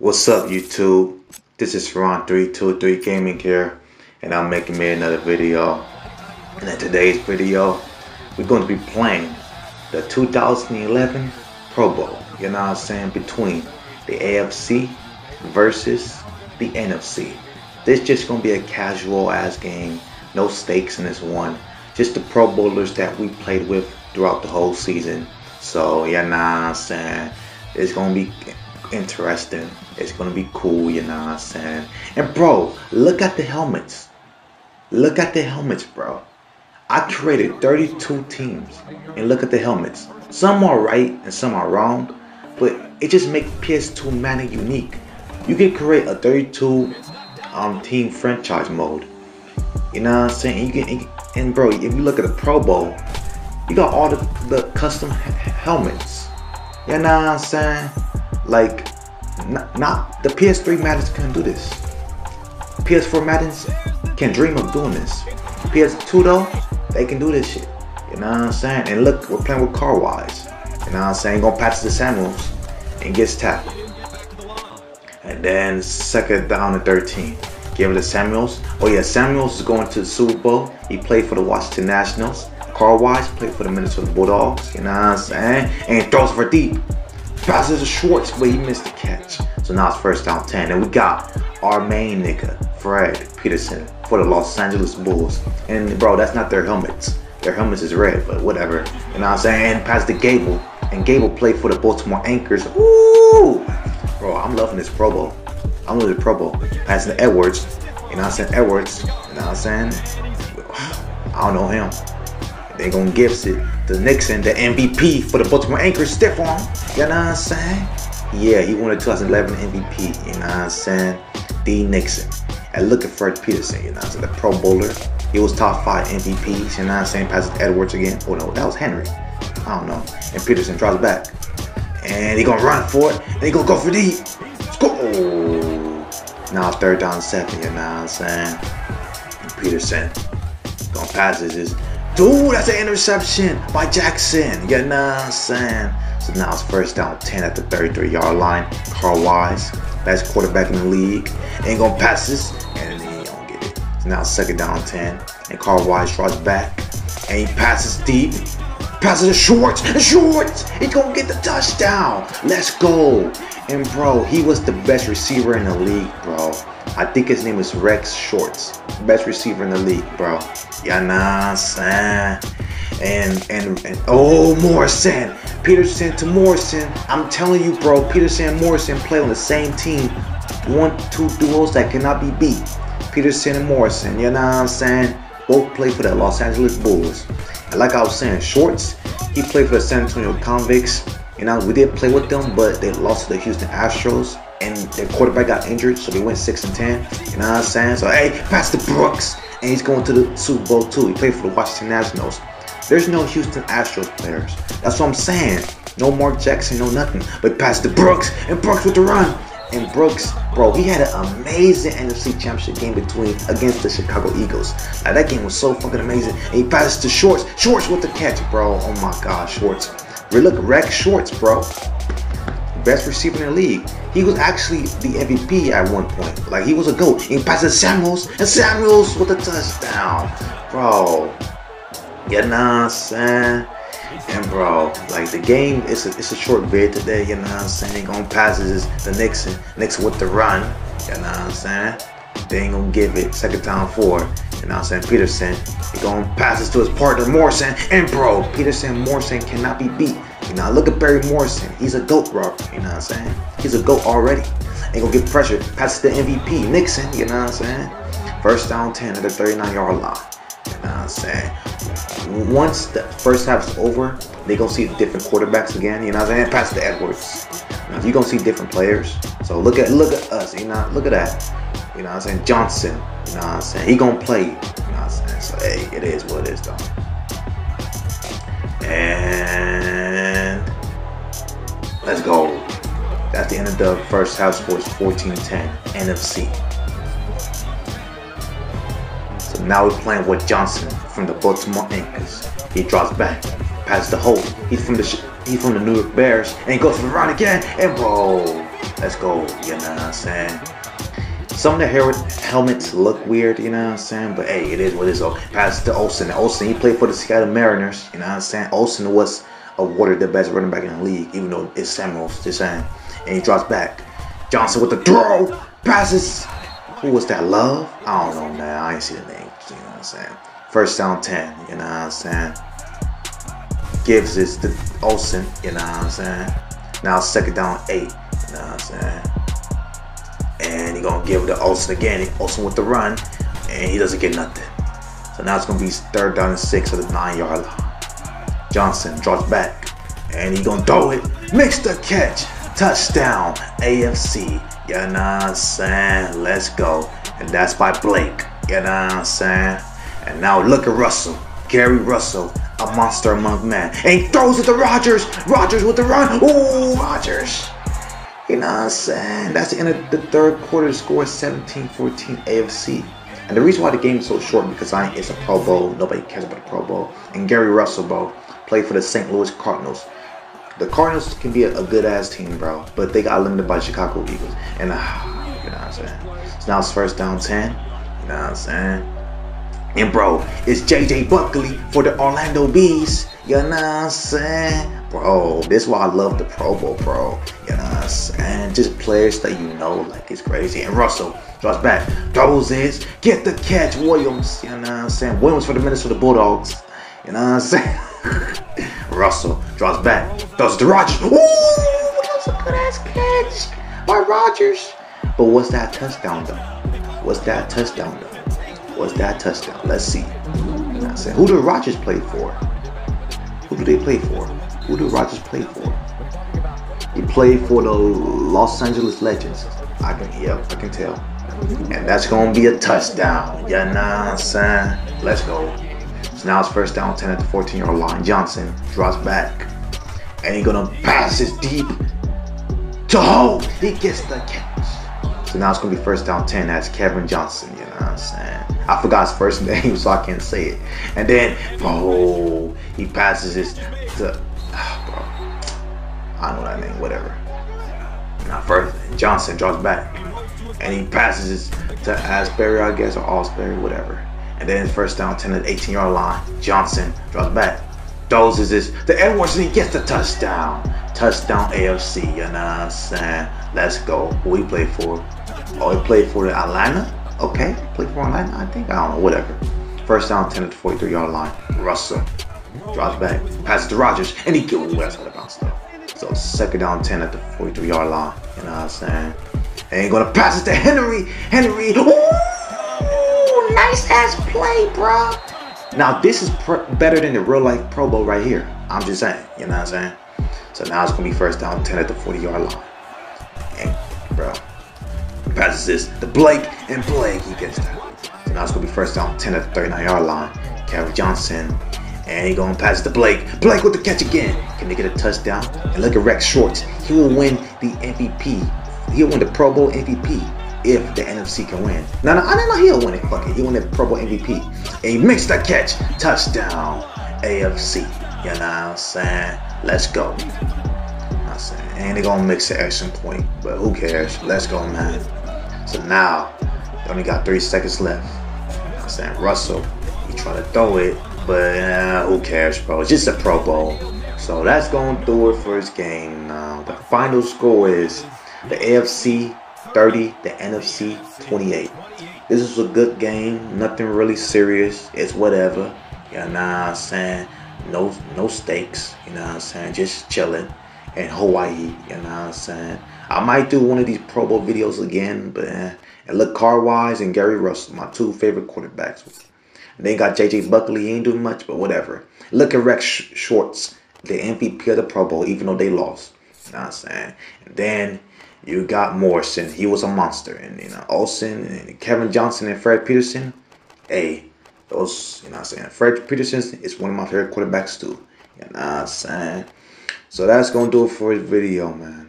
What's up YouTube? This is Ron323 Gaming here and I'm making me another video. And in today's video, we're going to be playing the 2011 Pro Bowl. You know what I'm saying? Between the AFC versus the NFC. This just going to be a casual ass game. No stakes in this one. Just the Pro Bowlers that we played with throughout the whole season. So, you know what I'm saying? It's going to be interesting. It's gonna be cool, you know what I'm saying? And bro, look at the helmets. Look at the helmets, bro. I created 32 teams and look at the helmets. Some are right and some are wrong, but it just makes PS2 Madden unique. You can create a 32 um, team franchise mode. You know what I'm saying? You can, and bro, if you look at the Pro Bowl, you got all the, the custom helmets. You know what I'm saying? Like, not, the PS3 Maddens can do this. PS4 Maddens can dream of doing this. PS2 though, they can do this shit. You know what I'm saying? And look, we're playing with Carl Wise. You know what I'm saying? Gonna pass the Samuels and gets tackled. And then second down and 13. Give it to Samuels. Oh yeah, Samuels is going to the Super Bowl. He played for the Washington Nationals. Carl Wise played for the Minnesota Bulldogs. You know what I'm saying? And throws for deep passes to Schwartz, but he missed the catch. So now it's first down 10. And we got our main nigga, Fred Peterson, for the Los Angeles Bulls. And bro, that's not their helmets. Their helmets is red, but whatever. You know what I'm saying? Pass to Gable. And Gable played for the Baltimore Anchors. Ooh! Bro, I'm loving this Pro Bowl. I'm loving the Pro Bowl. Passing to Edwards. You know what I'm saying? Edwards. You know what I'm saying? I don't know him. They gonna give it to Nixon, the MVP for the Baltimore Anchors, stiff arm. You know what I'm saying? Yeah, he won the 2011 MVP. You know what I'm saying? D Nixon. And look at Fred Peterson. You know what I'm saying? The Pro Bowler. He was top five MVPs. You know what I'm saying? Passes Edwards again. Oh no, that was Henry. I don't know. And Peterson drops back. And he gonna run for it. And he gonna go for D. Let's go. Now third down seven. You know what I'm saying? And Peterson gonna pass his Dude, that's an interception by Jackson. You know what I'm saying? So now it's first down 10 at the 33 yard line. Carl Wise, best quarterback in the league. Ain't gonna pass this, and he don't get it. So now second down 10. And Carl Wise draws back. And he passes deep. Passes to Schwartz. Schwartz! He gonna get the touchdown. Let's go. And bro, he was the best receiver in the league, bro. I think his name is Rex Schwartz. Best receiver in the league, bro. Yeah. And, and and oh Morrison, Peterson to Morrison. I'm telling you, bro, Peterson and Morrison play on the same team. One, two duos that cannot be beat. Peterson and Morrison, you know what I'm saying? Both play for the Los Angeles Bulls. Like I was saying, Schwartz, he played for the San Antonio Convicts. You know, we did play with them, but they lost to the Houston Astros and their quarterback got injured, so they went six and ten. You know what I'm saying? So hey, Pastor Brooks, and he's going to the Super Bowl too. He played for the Washington Nationals. There's no Houston Astros players. That's what I'm saying. No Mark Jackson, no nothing. But Pastor Brooks and Brooks with the run. And Brooks, bro, he had an amazing NFC Championship game between against the Chicago Eagles. Now, that game was so fucking amazing. And he passes to Shorts. Shorts with the catch, bro. Oh my God, Schwartz. Look, Rex Schwartz, bro best receiver in the league. He was actually the MVP at one point. Like he was a GOAT. He passes Samuels and Samuels with a touchdown. Bro. You know what I'm saying? And bro, like the game is a, it's a short vid today, you know what I'm saying? Gonna passes the Nixon, Nixon with the run, you know what I'm saying? They ain't gonna give it second time four. You know what I'm saying? Peterson, he gonna pass it to his partner Morrison. And bro, Peterson Morrison cannot be beat. You know, look at Barry Morrison. He's a GOAT, bro. You know what I'm saying? He's a GOAT already. Ain't gonna get pressure. Pass the MVP, Nixon. You know what I'm saying? First down 10 at the 39 yard line. You know what I'm saying? Once the first half's over, they gonna see different quarterbacks again. You know what I'm saying? Pass the Edwards. You you gonna see different players. So look at look at us. You know, look at that. You know what I'm saying? Johnson. You know what I'm saying? He gonna play. You know what I'm saying? So hey, it is what it is though. And let's go. That's the end of the first half scores 14-10 NFC. Now we're playing with Johnson from the Baltimore Anchors. He drops back, passes the hole. He's from the he's from the New York Bears, and he goes for the run again. And bro, Let's go. You know what I'm saying? Some of the hel helmets look weird, you know what I'm saying? But hey, it is what it is. Pass to Olsen. Olsen, he played for the Seattle Mariners, you know what I'm saying? Olsen was awarded the best running back in the league, even though it's Samuels, just saying. And he drops back. Johnson with the throw. Passes. Who was that? Love? I don't know, man. I ain't see the name. You know what I'm saying? First down 10, you know what I'm saying? Gives it to Olsen, you know what I'm saying? Now second down 8, you know what I'm saying? And he gonna give it to Olsen again. Olsen with the run, and he doesn't get nothing. So now it's gonna be third down and six at the nine yard line. Johnson drops back, and he gonna throw it. Makes the catch. Touchdown, AFC. You know what I'm saying? Let's go. And that's by Blake. You know what I'm saying? And now look at Russell. Gary Russell, a monster among men. And he throws it to Rodgers. Rodgers with the run. Ooh, Rodgers. You know what I'm saying? That's the end of the third quarter. The score is 17-14 AFC. And the reason why the game is so short because I it's a Pro Bowl. Nobody cares about the Pro Bowl. And Gary Russell, bro, played for the St. Louis Cardinals. The Cardinals can be a, a good ass team, bro, but they got limited by Chicago Eagles. And uh, you know what I'm saying? So now it's first down 10. Know what I'm saying? And bro, it's JJ Buckley for the Orlando Bees. You know what I'm saying? Bro, this is why I love the Pro Bowl, bro. You know what I'm saying? Just players that you know, like it's crazy. And Russell draws back, doubles is, get the catch, Williams. You know what I'm saying? Williams for the Minnesota Bulldogs. You know what I'm saying? Russell draws back, throws to Rodgers. Ooh, that's a good ass catch by Rodgers. But what's that touchdown though? What's that touchdown though? What's that touchdown? Let's see. I'm? Who did Rogers play for? Who do they play for? Who did Rogers play for? He played for the Los Angeles Legends. I can, yep, I can tell. And that's gonna be a touchdown. You know what I'm saying? Let's go. So now it's first down 10 at the 14 yard line. Johnson drops back. And he's gonna pass it deep to hold. He gets the catch. So now it's gonna be first down 10. That's Kevin Johnson, you know what I'm saying? I forgot his first name, so I can't say it. And then, oh, he passes it to, oh, bro. I know that name, whatever. Now first, Johnson draws back. And he passes it to Asbury, I guess, or Osbury, whatever. And then first down 10 at 18 yard line. Johnson draws back. Throws this the Edwards and he gets the touchdown. Touchdown AFC, you know what I'm saying? Let's go. Who he played for? Oh, he played for the Atlanta? Okay, played for Atlanta, I think. I don't know, whatever. First down 10 at the 43 yard line. Russell drops back, passes to Rogers, and he gets outside the bounce though. So second down 10 at the 43 yard line. You know what I'm saying? He's gonna pass it to Henry. Henry. Ooh, nice ass play, bro. Now this is better than the real life Pro Bowl right here. I'm just saying. You know what I'm saying? So now it's gonna be first down 10 at the 40 yard line. And bro, passes this to Blake, and Blake he gets that. So now it's gonna be first down 10 at the 39 yard line. Calvin Johnson and he gonna pass it to Blake. Blake with the catch again. Can they get a touchdown? And look at Rex Schwartz. He will win the MVP. He'll win the Pro Bowl MVP if the NFC can win. No, no, no, no, he'll win it. Fuck it. He won the Pro Bowl MVP. And he makes that catch. Touchdown. AFC. You know what I'm saying? Let's go. I'm saying. And they're gonna mix the extra point. But who cares? Let's go, man. So now, they only got three seconds left. I'm saying Russell, he trying to throw it but uh, who cares, bro? It's just a Pro Bowl. So that's going to do it for this game now. The final score is the AFC 30, the NFC 28. This is a good game. Nothing really serious. It's whatever. You know what I'm saying? No no stakes. You know what I'm saying? Just chilling in Hawaii. You know what I'm saying? I might do one of these Pro Bowl videos again, but uh, and look Carl Wise and Gary Russell, my two favorite quarterbacks. They got JJ Buckley. He ain't doing much, but whatever. Look at Rex Schwartz, the MVP of the Pro Bowl, even though they lost. You know what I'm saying? And then you got Morrison. He was a monster. And, you know, Olsen and Kevin Johnson and Fred Peterson. Hey, those, you know what I'm saying? Fred Peterson is one of my favorite quarterbacks, too. You know what I'm saying? So that's going to do it for this video, man.